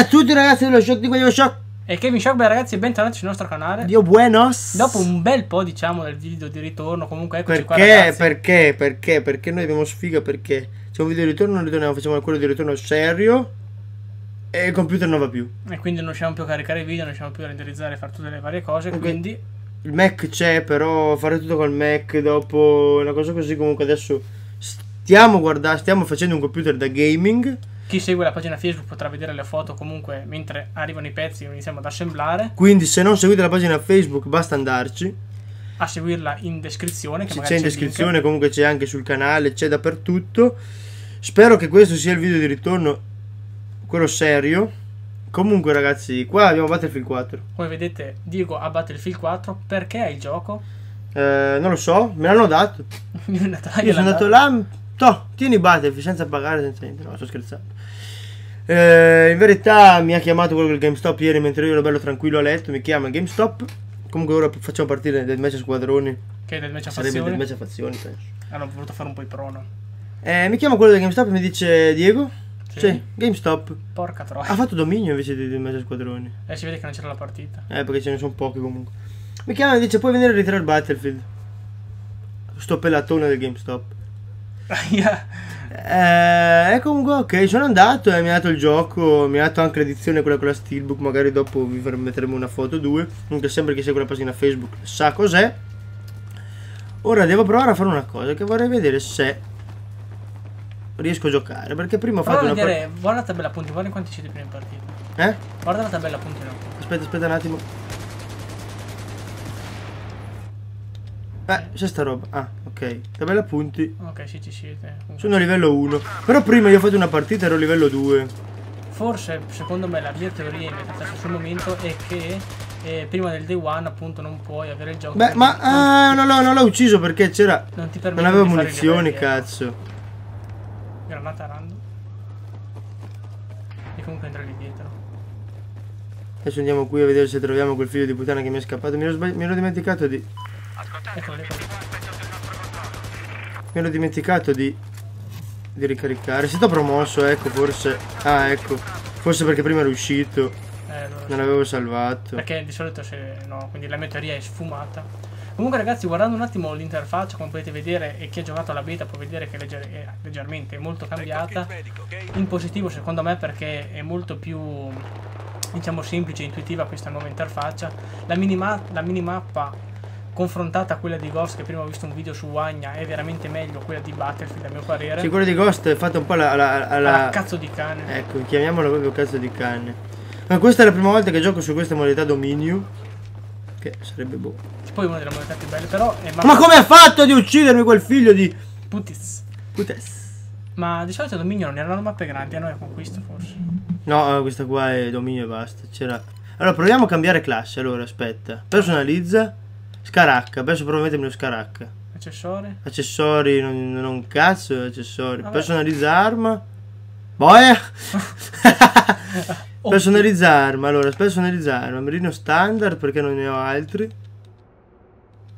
a tutti ragazzi dello shock di quello shock. E Kevin Shock, beh, ragazzi, bentornati sul nostro canale. Dio buenos. Dopo un bel po', diciamo, del video di ritorno, comunque eccoci qua, Perché? ragazzi. Perché? Perché? Perché noi abbiamo sfiga perché c'è un video di ritorno, non ritorniamo, facciamo quello di ritorno serio e il computer non va più. E quindi non riusciamo più a caricare i video, non riusciamo più a renderizzare e fare tutte le varie cose, Ok. quindi... Il Mac c'è, però fare tutto col Mac dopo una cosa così comunque adesso stiamo guardando, stiamo facendo un computer da gaming. Chi segue la pagina Facebook potrà vedere le foto comunque mentre arrivano i pezzi e iniziamo ad assemblare. Quindi se non seguite la pagina Facebook basta andarci. A seguirla in descrizione. Che C'è magari in il link. descrizione, comunque c'è anche sul canale, c'è dappertutto. Spero che questo sia il video di ritorno, quello serio. Comunque ragazzi, qua abbiamo Battlefield 4. Come vedete, Diego ha Battlefield 4 perché è il gioco. Eh, non lo so, me l'hanno dato. Io sono andato là, toh, tieni Battlefield senza pagare, senza niente. No, sto scherzando. Eh, in verità mi ha chiamato quello del GameStop ieri mentre io ero bello tranquillo a letto. Mi chiama GameStop. Comunque ora facciamo partire del match a squadroni. Che è del match a Sarebbe del fazioni. match a fazioni, penso. Hanno voluto fare un po' i prono. Eh, mi chiama quello del GameStop e mi dice Diego. Sì. Sì, GameStop. Porca troia. Ha fatto dominio invece di, di a squadroni. E si vede che non c'era la partita. Eh, perché ce ne sono pochi comunque. Mi chiama e dice puoi venire a ritirare il Battlefield. Sto pelatone del GameStop. Eh, e comunque ok, sono andato e mi ha dato il gioco, mi ha dato anche l'edizione quella con la Steelbook, magari dopo vi metteremo una foto o due, comunque sempre che segue la pagina Facebook sa cos'è. Ora devo provare a fare una cosa che vorrei vedere se riesco a giocare, perché prima ho fatto una vedere, guarda la tabella punti, guarda quanti siete prima in partita. Eh? Guarda la tabella punti no. Aspetta, aspetta un attimo. Eh, c'è sta roba. Ah, ok. Tabella punti. Ok, sì, ci siete. Comunque, Sono a livello 1. Però prima io ho fatto una partita ero a livello 2. Forse, secondo me, la mia teoria inventata sul momento è che eh, prima del day one, appunto, non puoi avere il gioco. Beh, ma non, ah, no, no, non l'ho ucciso perché c'era. non ti permette Non avevo munizioni, cazzo. Granata random. E comunque entra lì dietro. Adesso andiamo qui a vedere se troviamo quel figlio di puttana che mi è scappato. Mi ero, mi ero dimenticato di. Eccolo lì. Mi ero dimenticato di. Di ricaricare. È stato promosso, ecco, forse. Ah, ecco. Forse perché prima ero uscito. Eh, Non sì. avevo salvato. Perché di solito se no, quindi la mia teoria è sfumata. Comunque ragazzi, guardando un attimo l'interfaccia, come potete vedere, e chi ha giocato alla beta può vedere che è, legger- è leggermente molto cambiata. In positivo secondo me perché è molto più diciamo semplice e intuitiva questa nuova interfaccia. La, minima- la minimappa confrontata a quella di Ghost che prima ho visto un video su Wagna è veramente meglio quella di Battlefield a mio parere. Sì, quello di Ghost è fatto un po' alla. alla, alla- Alla cazzo di cane. Ecco, chiamiamolo proprio cazzo di cane. Ma questa è la prima volta che gioco su questa modalità dominio. Che sarebbe boh. Poi una delle modalità più belle, però è Ma come ha fatto di uccidermi quel figlio di. Putiz. Putes? Ma di solito Dominio non erano mappe grandi, a noi a conquisto forse. No, eh, questa qua è dominio e basta. C'era. Allora, proviamo a cambiare classe. Allora, aspetta. Personalizza. Scaracca. A mettermi lo scaracca. Accessori. Accessori, non, non un cazzo, accessori. Vabbè. Personalizza arma. Boia! personalizza arma. Allora, personalizza arma. Merino standard perché non ne ho altri.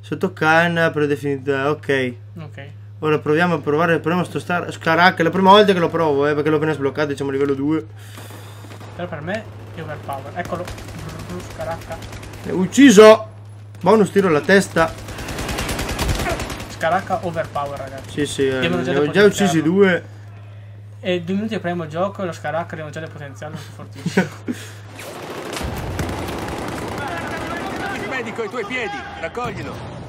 Sotto canna predefinita. Ok. Ok. Ora proviamo a provare. Proviamo sto star- scaracca. È la prima volta che lo provo, eh, perché l'ho appena sbloccato. Diciamo a livello 2. Però per me è overpower. Eccolo. Scaracca. Ucciso! Bonus tiro alla testa. Scalacca overpower, ragazzi. Sì, sì, eh, Abbiamo già ne ho già uccisi due. E due minuti apriamo il gioco e lo Scalacca abbiamo già depotenziato, fortissimo. Il medico ai tuoi piedi, raccoglilo.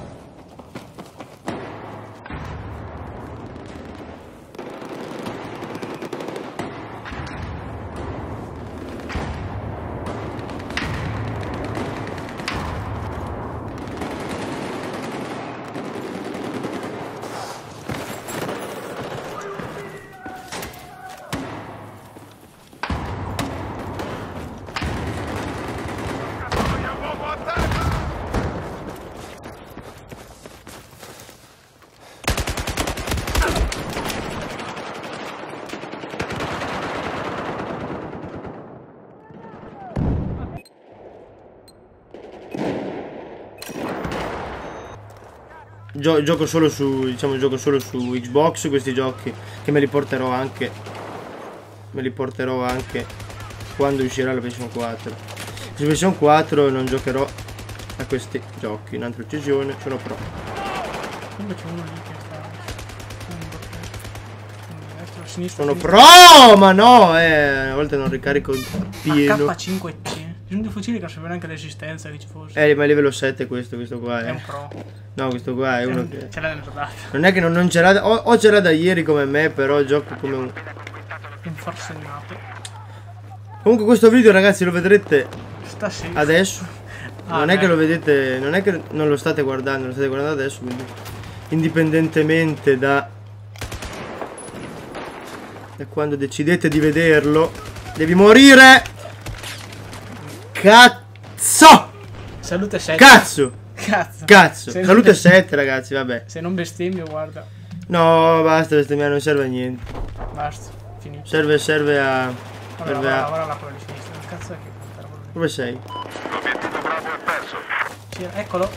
Gio- gioco solo su, diciamo, gioco solo su Xbox questi giochi. Che me li porterò anche. Me li porterò anche quando uscirà la PlayStation 4. Su PlayStation 4 non giocherò a questi giochi, in altra uccisione, sono pro. Sono pro, ma no, eh, a volte non ricarico pieno. K5C. Sono dei fucili che non sapeva neanche l'esistenza che ci fosse. Eh, ma è livello 7 questo, questo qua, È eh. un pro. No, questo qua è uno che... Ce l'ha nel data. Non è che non, non ce l'ha, o, o ce l'ha da ieri come me, però gioco come un... Un forsennato. Comunque questo video ragazzi lo vedrete Stasera. adesso. Ah, non è che beh. lo vedete, non è che non lo state guardando, lo state guardando adesso, quindi indipendentemente da da quando decidete di vederlo, devi morire. Cazzo! Salute 7. Cazzo! Cazzo. Cazzo! Se Salute best- 7 ragazzi, vabbè. Se non bestemmio, guarda. No, basta bestemmiare, non serve a niente. Basta. Finito. Serve, serve a... Vabbè, Serve ora, a... ora là quello di sinistra. Che cazzo è che quello Dove sei? lì? C'era- Eccolo.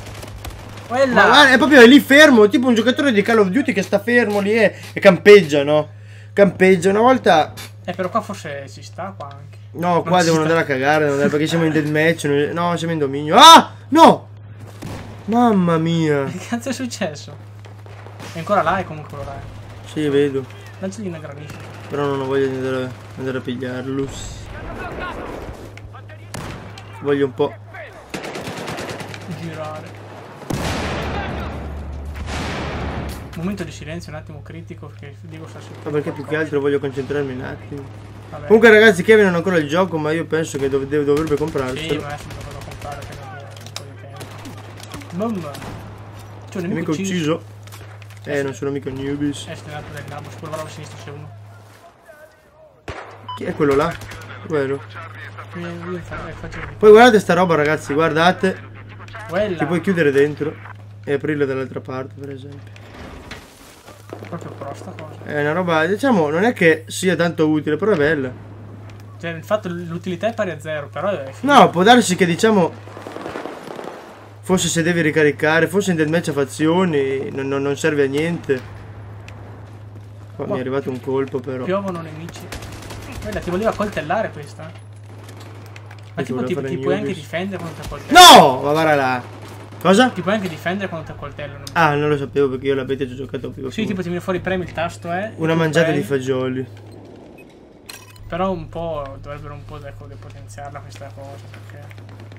Ma Quella. guarda, è proprio lì fermo, tipo un giocatore di Call of Duty che sta fermo lì e, e campeggia, no? Campeggia una volta. Eh, però qua forse ci sta qua anche. No, qua Non devono sta. andare a cagare, devono andare- perché siamo in deathmatch. non- No, siamo in dominio. Ah! No! Mamma mia. Che cazzo è successo? È ancora là e comunque là. è. Sì, vedo. Lanciagli una granita. Però non ho voglia di andare, andare a pigliarlo. Voglio un po'. Girare. Momento di silenzio un attimo critico perché dico sta su. Ma perché più che altro voglio concentrarmi un attimo. Vabbè. Comunque ragazzi, Kevin non ha ancora il gioco, ma io penso che dov- dov- dovrebbe Sì, comprarselo. ma adesso devo comprare per avere un po' di tempo. Mamma. C'è un Nemico ucciso. ucciso. Eh, non sono mica newbies. È stenato del nabo, sicuro va a sinistra c'è uno. Chi è quello là? Quello. Eh, eh. Poi guardate sta roba ragazzi, guardate. Quella. Ti puoi chiudere dentro e aprirla dall'altra parte, per esempio. Proprio pro sta cosa. È una roba, diciamo, non è che sia tanto utile, però è bella. Cioè, il fatto l'utilità è pari a zero, però è. No, può darsi che diciamo. Forse se devi ricaricare, forse in deathmatch a fazioni non, non- non serve a niente. Qua mi è arrivato un colpo però. Piovono nemici. Quella ti voleva coltellare questa. Ma Ti tipo ti, ti puoi anche difendere quando ti accoltellano. No! Ma guarda là. Cosa? Ti puoi anche difendere quando ti accoltellano. Ah, non lo sapevo perché io la beta ci ho giocato più. Sì, tipo ti viene fuori premi il tasto, eh. Una mangiata premi, di fagioli. Però un po' dovrebbero un po' ecco, depotenziarla questa cosa. Perché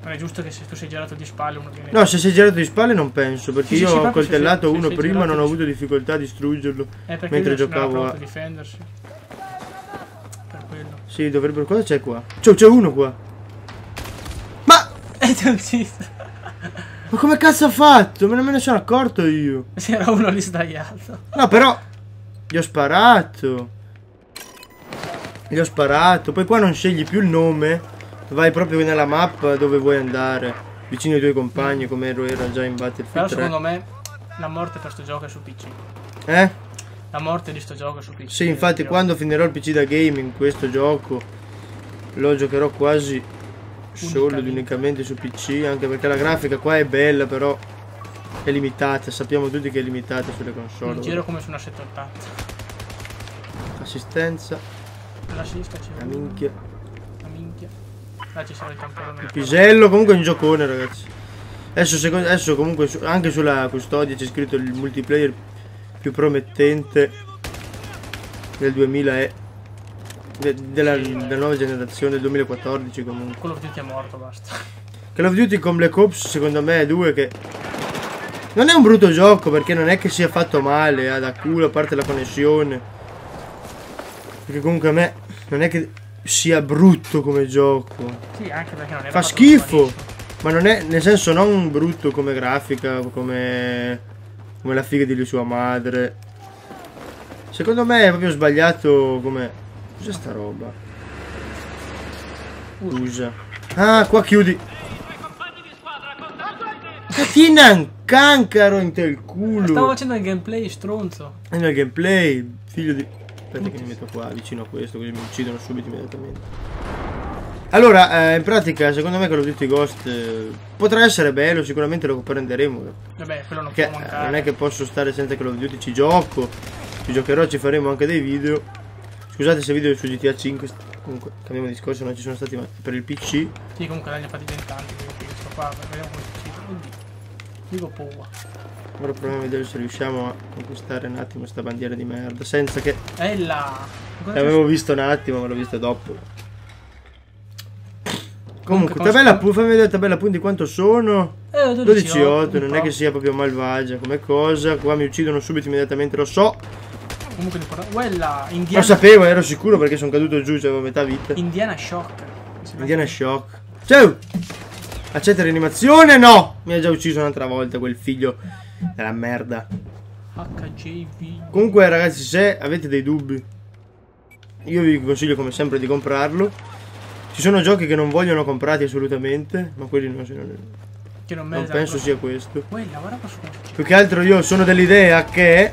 non è giusto che se tu sei girato di spalle uno viene. No, se sei girato di spalle non penso, perché Sì, io sì, ho proprio se coltellato sei- se uno prima non ho avuto difficoltà a distruggerlo. perché mentre lui non giocavo pronto a- difendersi. Per quello. Sì, dovrebbero... Cosa c'è qua? C'è, c'è uno qua. Ma... E ti ho ucciso. Ma come cazzo ha fatto? Me ne, me ne sono accorto io. C'era uno lì sdraiato. No, però... Gli ho sparato. Gli ho sparato. Poi qua non scegli più il nome. Vai proprio nella mappa dove vuoi andare. Vicino ai tuoi compagni, come ero era già in Battlefield Però 3. secondo me la morte per sto gioco è su PC. Eh? La morte di sto gioco è su PC. Sì, infatti quando finirò il PC da gaming questo gioco lo giocherò quasi solo ed Unicamente. su PC, anche perché la grafica qua è bella, però è limitata, sappiamo tutti che è limitata sulle Mi console. giro come su una 780. Assistenza, Alla sinistra c'è la minchia. La minchia. Là ci sarà il camperone. Il pisello comunque è un giocone, ragazzi. Adesso, secondo- adesso comunque su- anche sulla custodia c'è scritto il multiplayer più promettente del 2000 e de- della, della nuova generazione del 2014 comunque. Quello che ti è morto, basta. Call of Duty con Black Ops secondo me è due che non è un brutto gioco perché non è che sia fatto male, ha da culo a parte la connessione. Perché comunque a me non è che sia brutto come gioco. Sì, anche perché non era Fa schifo. Ma non è, nel senso, non brutto come grafica, come, come la figa di sua madre. Secondo me è proprio sbagliato come... Cos'è sta roba? Usa. Ah, qua chiudi. Catina un cancaro in te il culo. Stavo facendo il gameplay stronzo. E nel gameplay, figlio di... Aspetta che mi metto qua vicino a questo, così mi uccidono subito immediatamente. Allora, eh, in pratica, secondo me Call of Duty Ghost eh, potrà essere bello, sicuramente lo prenderemo. Vabbè, quello non Perché può eh, mancare. non è che posso stare senza Call of Duty, ci gioco, ci giocherò, ci faremo anche dei video. Scusate se video su GTA 5 Comunque, cambiamo discorso, non ci sono stati ma per il PC. Sì, comunque l'hanno fatti 20 anni. Quindi sto qua, vediamo come si Oddio. Dico paura. Ora proviamo a vedere se riusciamo a conquistare un attimo sta bandiera di merda. Senza che. Cosa L'avevo visto un attimo, ma l'ho visto dopo. Comunque, con tabella, pu- fammi vedere tabella punti quanto sono. Eh, 12 8, un non è che sia proprio malvagia come cosa. Qua mi uccidono subito immediatamente, lo so. Comunque l'importante. Quella Lo Indiana. sapevo, ero sicuro perché sono caduto giù, avevo metà vita. Indiana Shock. Indiana Shock. Ciao! Accetta rianimazione? No! Mi ha già ucciso un'altra volta quel figlio della merda. HJV. Comunque ragazzi, se avete dei dubbi, io vi consiglio come sempre di comprarlo. Ci sono giochi che non vogliono comprati assolutamente, ma quelli non, non, Che non, non penso sia questo. Quella, guarda come Più che altro io sono dell'idea che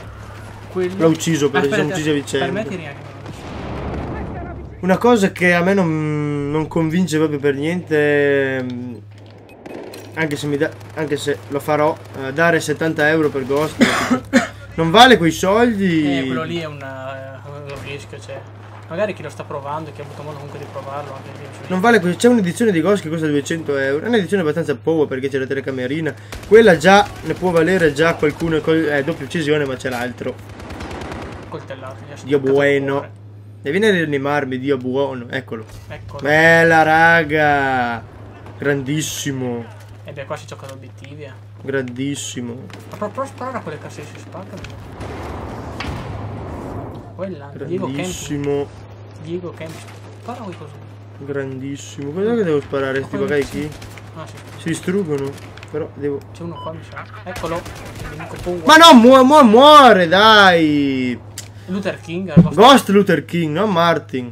Quello. l'ho ucciso perché Aspetta, siamo uccisi a vicenda. Per me ti adesso. Una cosa che a me non, non convince proprio per niente, mm, anche se, mi da, anche se lo farò, eh, dare 70 euro per Ghost. non vale quei soldi. Eh, quello lì è una, un rischio, cioè. Magari chi lo sta provando e chi ha avuto modo comunque di provarlo cioè, Non vale c'è un'edizione di Ghost che costa 200 euro. È un'edizione abbastanza poco perché c'è la telecamerina. Quella già ne può valere già qualcuno. col- Eh, doppia uccisione, ma c'è l'altro. Coltellato. Dio bueno. cuore. E viene a rianimarmi, Dio buono. Eccolo. Eccolo. Bella raga. Grandissimo. E beh, qua si gioca ad obiettivi. Eh. Grandissimo. Ma pro- però sparare a quelle casse si spaccano. Quella. Grandissimo. Diego Camp. Spara quei così. Grandissimo. Cos'è che devo sparare? Sti bagai qui? Ah sì, Si distruggono. Però devo. c'è uno qua mi sa. Eccolo. Ma no, mu- mu- muore, dai. Luther King. Ghost. Luther King, non Martin.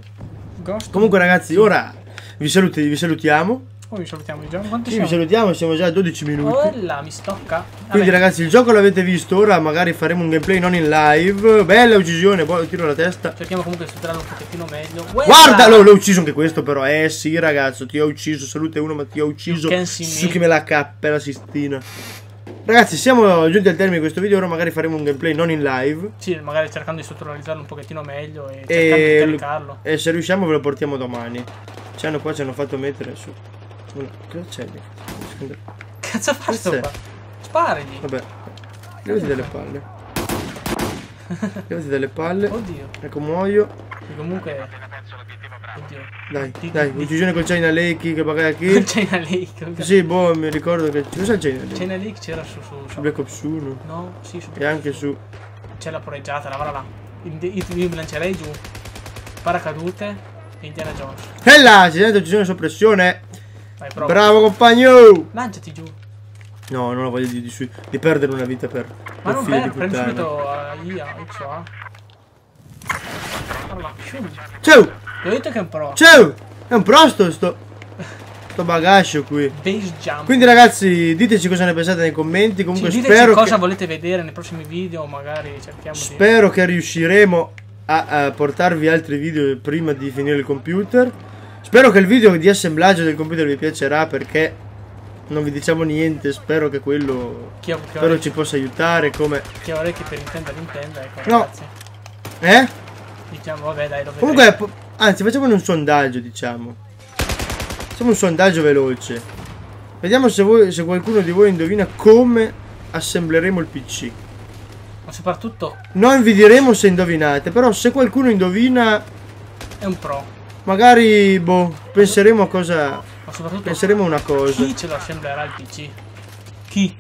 Ghost. Comunque ragazzi, ora vi, saluti- vi salutiamo. Poi vi salutiamo già. Quanto Sì, vi siamo? salutiamo, siamo già a 12 minuti. Quella mi stocca. Quindi Vabbè, ragazzi, il gioco l'avete visto, ora magari faremo un gameplay non in live. Bella uccisione, poi tiro la testa. Cerchiamo comunque di studiarlo un pochettino meglio. Guardalo, l'ho ucciso anche questo però. Eh sì ragazzo, ti ho ucciso, salute uno ma ti ho ucciso. Can see me. La cappa e la sistina. Ragazzi, siamo giunti al termine di questo video, ora magari faremo un gameplay non in live. Sì, magari cercando di strutturalizzarlo un pochettino meglio e cercando E, di caricarlo. e se riusciamo ve lo portiamo domani. Ci hanno qua, ci hanno fatto mettere su. Cosa c'è lì? Cazzo fa sto qua? Sparagli. Vabbè, levati dalle palle. Levati dalle palle. Oddio. Ecco, muoio. E comunque. Oddio. Dai, Di- dai, di- uccisione col China Lake che pagai Con qui. China Lake. Sì, boh, mi ricordo che. Cos'è il China Lake? China Lake c'era su. su, su. Black Ops 1. No, sì, su. E anche su. C'è la proreggiata, lavora là. Io mi lancerei giù. Paracadute. e Indiana Jones. Là, ci sente uccisione soppressione. Vai, prova. Bravo compagno! Lanciati giù. No, non ho voglia di, di, di perdere una vita per. Ma per non per, prendi subito a IA, shum. Ciao! Ti ho detto che è un pro. Ciao! È un prosto sto. Sto bagascio qui. Base jump. Quindi ragazzi, diteci cosa ne pensate nei commenti. Sì, Comunque diteci spero cosa che, volete vedere nei prossimi video, magari cerchiamo di... spero che riusciremo a, a portarvi altri video prima di finire il computer. Spero che il video di assemblaggio del computer vi piacerà perché non vi diciamo niente. Spero che quello Chi chi spero orecchi, ci possa aiutare come chi ha orecchi per intendere, intenda, ecco No. ragazzi. Eh? Diciamo, vabbè dai, lo vedremo. Comunque anzi, facciamone un sondaggio, diciamo. Facciamo un sondaggio veloce. Vediamo se, voi, se qualcuno di voi indovina come assembleremo il PC. Ma soprattutto Non vi diremo se indovinate, però se qualcuno indovina, è un pro. magari boh, penseremo a cosa. Ma soprattutto Penseremo a una cosa. chi ce lo assemblerà il PC? Chi?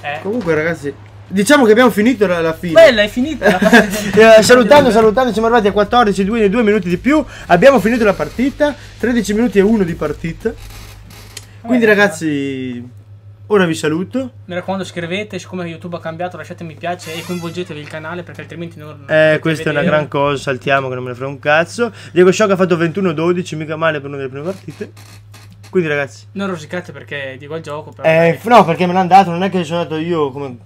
Eh? Comunque, ragazzi, diciamo che abbiamo finito la, la fine. Bella, è finita la partita. Eh, salutando, salutando, siamo arrivati a 14, 2, 2 minuti di più. Abbiamo finito la partita, 13 minuti e 1 di partita. Quindi, Vabbè, ragazzi, ora vi saluto. Mi raccomando iscrivete, siccome YouTube ha cambiato lasciate mi piace e coinvolgetevi il canale perché altrimenti non... Eh, questa è una vedere. gran cosa, saltiamo che non me ne frega un cazzo. Diego Shock ha fatto 21-12, mica male per una delle prime partite. Quindi, ragazzi, Non rosicate perché dico al gioco, però... eh, no, perché me l'hanno dato, non è che sono andato io come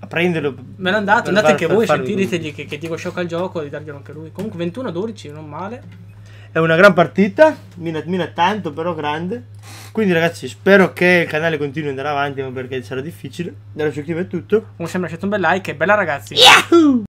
a prenderlo. Me l'hanno dato, andate anche voi, sentitegli che, che Diego sciocca il gioco e di darglielo anche lui. Comunque 21-12, non male. È una gran partita, mina, mina tanto, però grande. Quindi, ragazzi, spero che il canale continui ad andare avanti, perché sarà difficile. Dalla TV è tutto. Come sempre lasciate un bel like e bella ragazzi. Yahoo!